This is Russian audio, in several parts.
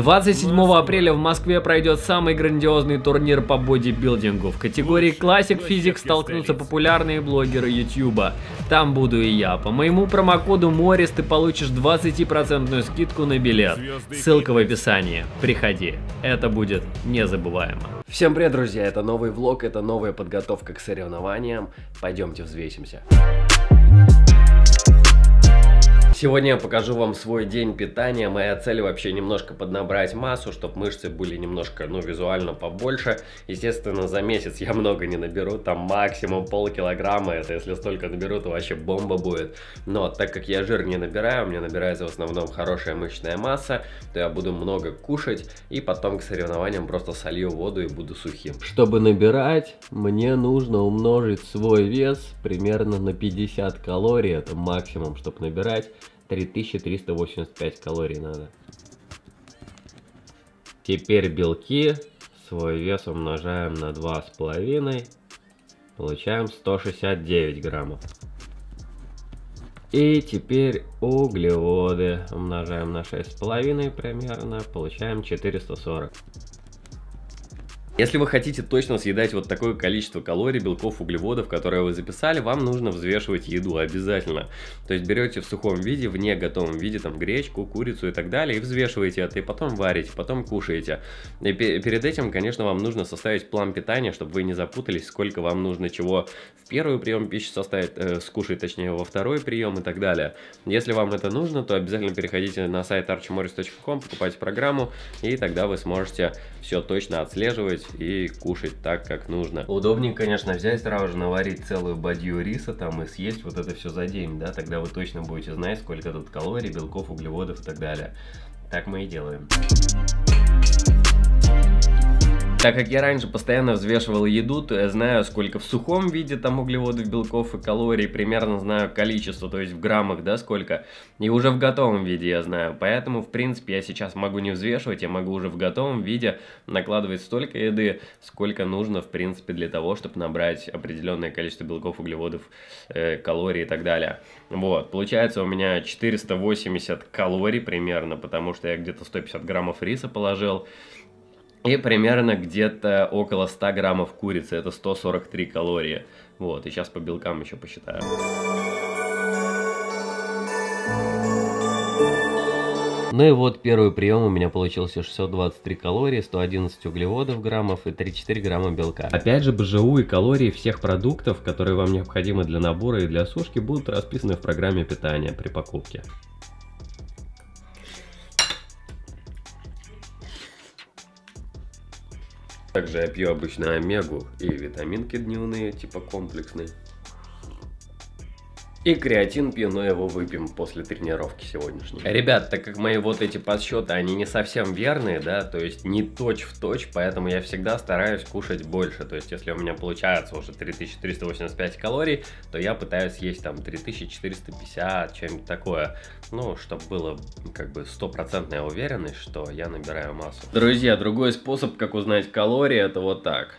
27 апреля в Москве пройдет самый грандиозный турнир по бодибилдингу. В категории Classic Physics столкнутся популярные блогеры YouTube. Там буду и я. По моему промокоду Морис ты получишь 20% скидку на билет. Ссылка в описании. Приходи. Это будет незабываемо. Всем привет, друзья! Это новый влог, это новая подготовка к соревнованиям. Пойдемте взвесимся. Сегодня я покажу вам свой день питания. Моя цель вообще немножко поднабрать массу, чтобы мышцы были немножко, ну, визуально побольше. Естественно, за месяц я много не наберу, там максимум полкилограмма. Это если столько наберу, то вообще бомба будет. Но так как я жир не набираю, у меня набирается в основном хорошая мышечная масса, то я буду много кушать и потом к соревнованиям просто солью воду и буду сухим. Чтобы набирать, мне нужно умножить свой вес примерно на 50 калорий. Это максимум, чтобы набирать. 3385 калорий надо. Теперь белки, свой вес умножаем на 2,5. Получаем 169 граммов. И теперь углеводы умножаем на 6,5 примерно. Получаем 440. Если вы хотите точно съедать вот такое количество калорий, белков, углеводов, которые вы записали, вам нужно взвешивать еду обязательно. То есть берете в сухом виде, в не готовом виде, там гречку, курицу и так далее, и взвешиваете это, и потом варите, потом кушаете. И перед этим, конечно, вам нужно составить план питания, чтобы вы не запутались, сколько вам нужно чего в первый прием пищи составить, э, скушать, точнее, во второй прием и так далее. Если вам это нужно, то обязательно переходите на сайт archimoris.com, покупайте программу, и тогда вы сможете все точно отслеживать и кушать так, как нужно. Удобнее, конечно, взять сразу же наварить целую бадью риса там и съесть вот это все за день, да, тогда вы точно будете знать, сколько тут калорий, белков, углеводов и так далее. Так мы и делаем. Так как я раньше постоянно взвешивал еду, то я знаю, сколько в сухом виде там углеводов, белков и калорий, примерно знаю количество, то есть в граммах, да, сколько. И уже в готовом виде я знаю. Поэтому, в принципе, я сейчас могу не взвешивать, я могу уже в готовом виде накладывать столько еды, сколько нужно, в принципе, для того, чтобы набрать определенное количество белков, углеводов, э, калорий и так далее. Вот, получается у меня 480 калорий примерно, потому что я где-то 150 граммов риса положил. И примерно где-то около 100 граммов курицы, это 143 калории. Вот, и сейчас по белкам еще посчитаю. Ну и вот первый прием у меня получился 623 калории, 111 углеводов граммов и 34 грамма белка. Опять же, БЖУ и калории всех продуктов, которые вам необходимы для набора и для сушки, будут расписаны в программе питания при покупке. Также я пью обычно омегу и витаминки дневные, типа комплексные. И креатин пью, но его выпьем после тренировки сегодняшней. Ребят, так как мои вот эти подсчеты, они не совсем верные, да, то есть не точь в точь, поэтому я всегда стараюсь кушать больше. То есть если у меня получается уже 3385 калорий, то я пытаюсь есть там 3450, чем-нибудь такое. Ну, чтобы было как бы стопроцентная уверенность, что я набираю массу. Друзья, другой способ, как узнать калории, это вот так.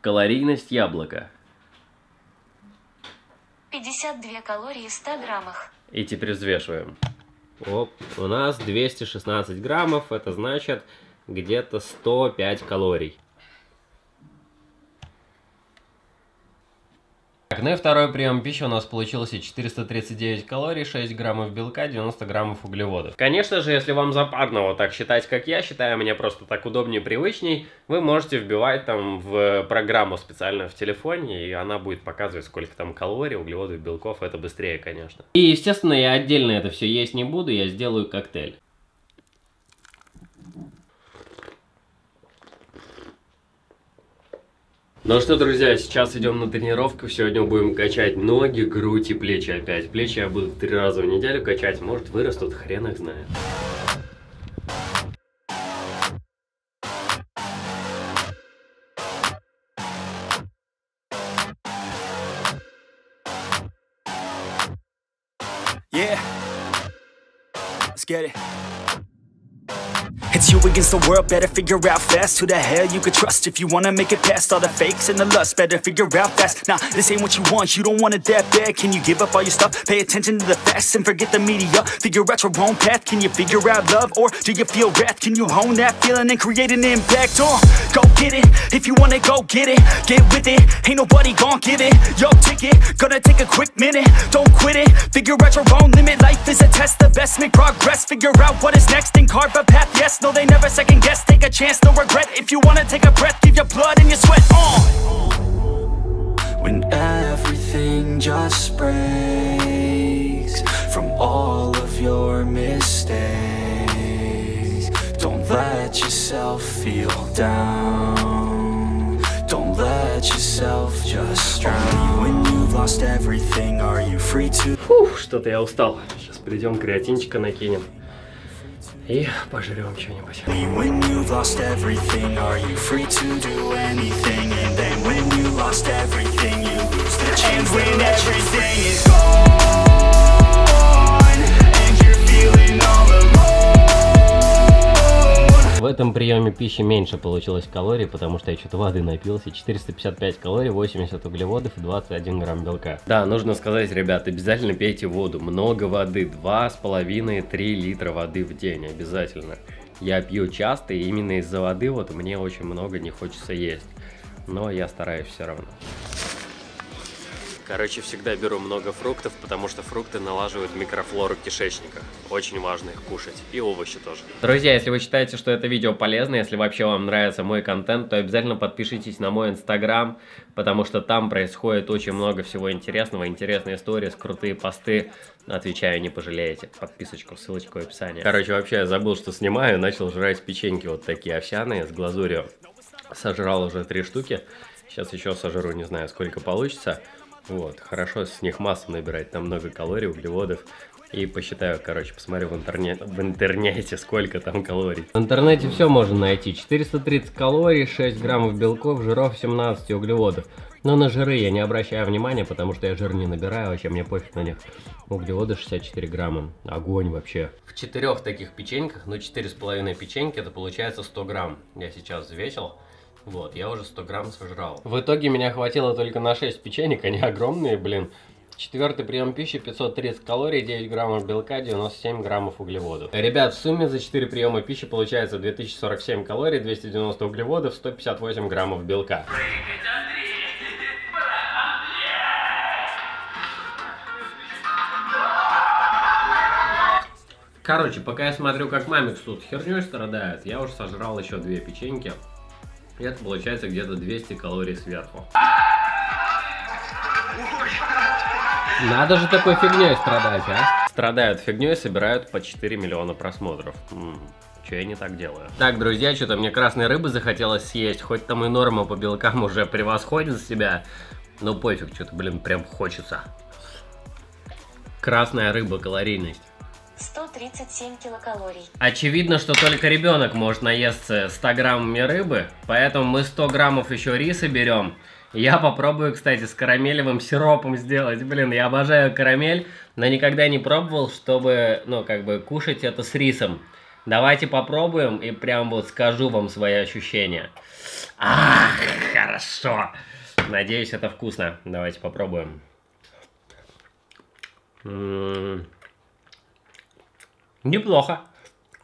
Калорийность яблока. 52 калории в 100 граммах. И теперь взвешиваем. Оп, у нас 216 граммов, это значит где-то 105 калорий. Ну и второй прием пищи у нас получился 439 калорий, 6 граммов белка, 90 граммов углеводов. Конечно же, если вам западно вот так считать, как я считаю, мне просто так удобнее, привычней, вы можете вбивать там в программу специально в телефоне, и она будет показывать, сколько там калорий, углеводов, белков, это быстрее, конечно. И, естественно, я отдельно это все есть не буду, я сделаю коктейль. Ну что, друзья, сейчас идем на тренировку. Сегодня будем качать ноги, грудь и плечи опять. Плечи я буду три раза в неделю качать. Может вырастут, хрен их знает. Yeah. Let's get it. It's you against the world, better figure out fast Who the hell you could trust. If you wanna make it past All the fakes and the lust, better figure out fast. Nah, this ain't what you want, you don't want it that bad. Can you give up all your stuff, pay attention to the facts And forget the media, figure out your own path Can you figure out love, or do you feel wrath? Can you hone that feeling and create an impact? Uh, go get it, if you wanna go get it Get with it, ain't nobody gon' give it. Yo, ticket, gonna take a quick minute. Don't quit it, figure out your own limit. Life is a test, the best make progress. Figure out what is next and carve a path Yes, no, they never second guess Take a chance, no regret If you wanna take a breath, give your blood and your sweat on When everything just breaks From all of your mistakes Don't let yourself feel down Don't let yourself just drown When you've lost everything, are you free to Фух, что-то я устал. Сейчас придем, креатинчика накинем. И пожрем что-нибудь. When you've lost everything, are you free to do anything? And then when you lost everything, you lose the chance And when to let everything is gone Этом приеме пищи меньше получилось калорий, потому что я что-то воды напился. 455 калорий, 80 углеводов и 21 грамм белка. Да, нужно сказать, ребят, обязательно пейте воду. Много воды, 2,5-3 литра воды в день, обязательно. Я пью часто, и именно из-за воды вот мне очень много не хочется есть. Но я стараюсь все равно. Короче, всегда беру много фруктов, потому что фрукты налаживают микрофлору кишечника. Очень важно их кушать. И овощи тоже. Друзья, если вы считаете, что это видео полезно, если вообще вам нравится мой контент, то обязательно подпишитесь на мой инстаграм, потому что там происходит очень много всего интересного, интересные истории, крутые посты. Отвечаю, не пожалеете. Подписочку, ссылочку в описании. Короче, вообще я забыл, что снимаю, начал жрать печеньки вот такие овсяные с глазурью. Сожрал уже три штуки. Сейчас еще сожру, не знаю, сколько получится. Вот, хорошо с них массу набирать, там много калорий, углеводов. И посчитаю, короче, посмотрю в, интернет, в интернете, сколько там калорий. В интернете все можно найти. 430 калорий, 6 граммов белков, жиров, 17 углеводов. Но на жиры я не обращаю внимания, потому что я жир не набираю, вообще мне пофиг на них. Углеводы 64 грамма. Огонь вообще. В четырех таких печеньках, ну 4,5 печеньки, это получается 100 грамм. Я сейчас взвесил. Вот, я уже 100 грамм сожрал. В итоге меня хватило только на 6 печенек, они огромные, блин. Четвертый прием пищи 530 калорий, 9 граммов белка, 97 граммов углеводов. Ребят, в сумме за 4 приема пищи получается 2047 калорий, 290 углеводов, 158 граммов белка. Короче, пока я смотрю, как мамикс тут херней страдает, я уже сожрал еще две печеньки. И это получается где-то 200 калорий сверху. Надо же такой фигней страдать, а? Страдают фигней, собирают по 4 миллиона просмотров. Че я не так делаю? Так, друзья, что-то мне красной рыбы захотелось съесть. Хоть там и норма по белкам уже превосходит себя. Но пофиг, что-то, блин, прям хочется. Красная рыба, калорийность. 137 килокалорий. Очевидно, что только ребенок может наесться 100 граммами рыбы, поэтому мы 100 граммов еще риса берем. Я попробую, кстати, с карамелевым сиропом сделать. Блин, я обожаю карамель, но никогда не пробовал, чтобы, ну, как бы, кушать это с рисом. Давайте попробуем и прям вот скажу вам свои ощущения. Ах, хорошо. Надеюсь, это вкусно. Давайте попробуем. М-м-м. Неплохо.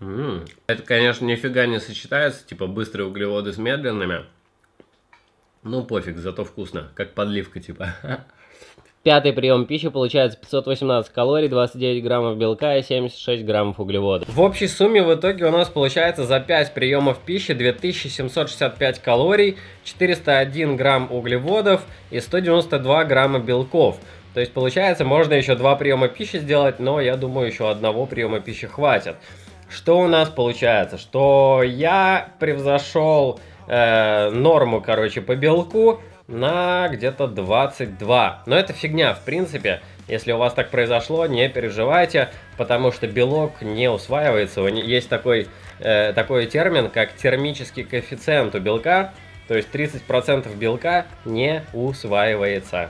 М. Это, конечно, нифига не сочетается, типа быстрые углеводы с медленными. Ну, пофиг, зато вкусно, как подливка, типа. Пятый прием пищи получается 518 калорий, 29 граммов белка и 76 граммов углеводов. В общей сумме в итоге у нас получается за 5 приемов пищи 2765 калорий, 401 грамм углеводов и 192 грамма белков. То есть получается можно еще два приема пищи сделать, но я думаю еще одного приема пищи хватит. Что у нас получается? Что я превзошел э, норму, короче, по белку на где-то 22. Но это фигня, в принципе. Если у вас так произошло, не переживайте, потому что белок не усваивается. Есть такой, э, такой термин, как термический коэффициент у белка. То есть 30% белка не усваивается.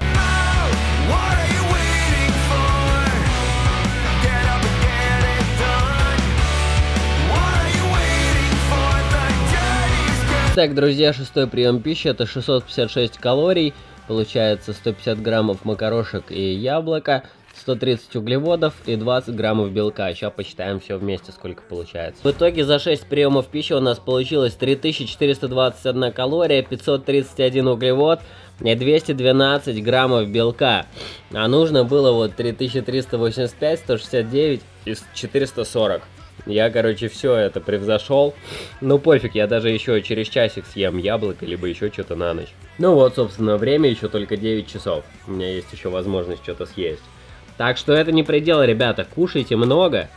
Так, друзья, шестой прием пищи это 656 калорий, получается 150 граммов макарошек и яблока, 130 углеводов и 20 граммов белка. Сейчас посчитаем все вместе, сколько получается. В итоге за 6 приемов пищи у нас получилось 3421 калория, 531 углевод и 212 граммов белка. А нужно было вот 3385, 169 и 440. Я, короче, все это превзошел. Ну, пофиг, я даже еще через часик съем яблоко, либо еще что-то на ночь. Ну вот, собственно, время еще только 9 часов. У меня есть еще возможность что-то съесть. Так что это не предел, ребята. Кушайте много,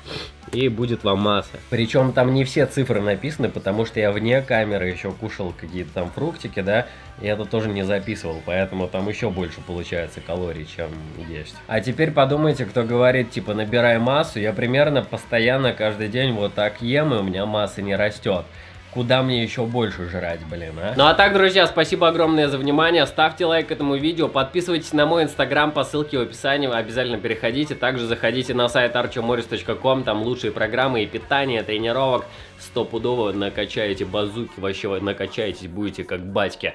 и будет вам масса. Причем там не все цифры написаны, потому что я вне камеры еще кушал какие-то там фруктики, да, и это тоже не записывал, поэтому там еще больше получается калорий, чем есть. А теперь подумайте, кто говорит, типа, набирай массу, я примерно постоянно каждый день вот так ем, и у меня масса не растет куда мне еще больше жрать, блин, а? Ну а так, друзья, спасибо огромное за внимание. Ставьте лайк этому видео, подписывайтесь на мой инстаграм по ссылке в описании, обязательно переходите. Также заходите на сайт archomoris.com, там лучшие программы и питание, тренировок. Стопудово накачаете базуки, вообще накачаетесь, будете как батьки.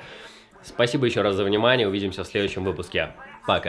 Спасибо еще раз за внимание, увидимся в следующем выпуске. Пока.